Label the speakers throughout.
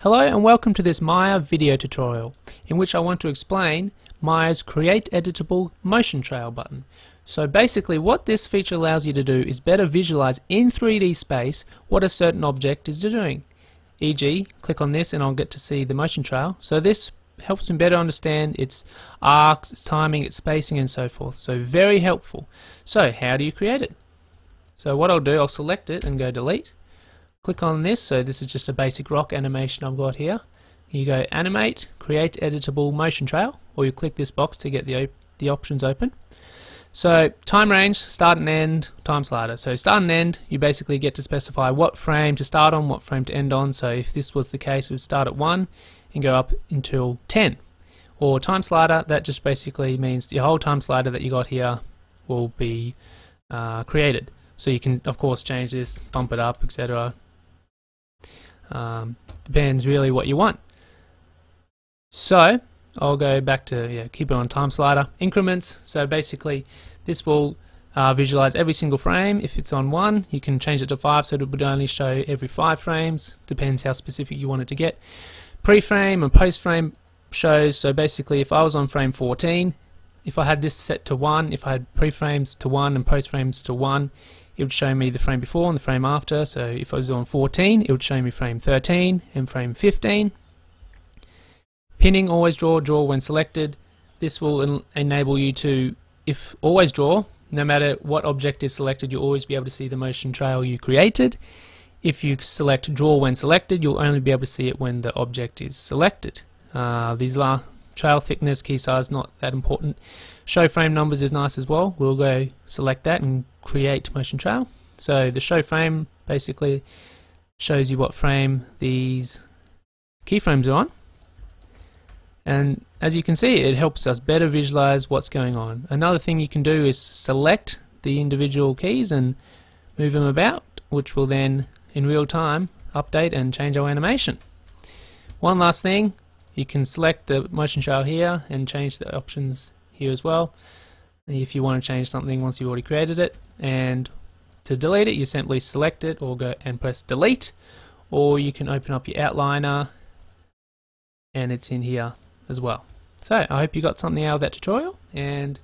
Speaker 1: Hello and welcome to this Maya video tutorial in which I want to explain Maya's Create Editable Motion Trail button. So basically what this feature allows you to do is better visualize in 3D space what a certain object is doing. E.g. click on this and I'll get to see the motion trail. So this helps me better understand its arcs, its timing, its spacing and so forth. So very helpful. So how do you create it? So what I'll do, I'll select it and go delete click on this so this is just a basic rock animation I've got here. You go animate create editable motion trail or you click this box to get the, the options open. So time range start and end time slider. So start and end you basically get to specify what frame to start on what frame to end on. So if this was the case it would start at 1 and go up until 10 or time slider that just basically means the whole time slider that you got here will be uh, created. So you can of course change this bump it up etc um, depends really what you want. So I'll go back to yeah, keep it on time slider increments. So basically, this will uh, visualize every single frame. If it's on one, you can change it to five, so it would only show every five frames. Depends how specific you want it to get. Pre-frame and post-frame shows. So basically, if I was on frame 14, if I had this set to one, if I had pre-frames to one and post-frames to one, it would show me the frame before and the frame after. So if I was on 14, it would show me frame 13 and frame 15. Pinning always draw, draw when selected. This will en enable you to, if always draw, no matter what object is selected, you'll always be able to see the motion trail you created. If you select draw when selected, you'll only be able to see it when the object is selected. Uh, these are trail thickness, key size, not that important. Show frame numbers is nice as well. We'll go select that and create motion trail. So the show frame basically shows you what frame these keyframes are on. And as you can see, it helps us better visualize what's going on. Another thing you can do is select the individual keys and move them about, which will then, in real time, update and change our animation. One last thing, you can select the motion trail here and change the options here as well if you want to change something once you've already created it. And to delete it you simply select it or go and press delete or you can open up your outliner and it's in here as well. So I hope you got something out of that tutorial and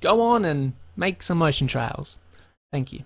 Speaker 1: go on and make some motion trails. Thank you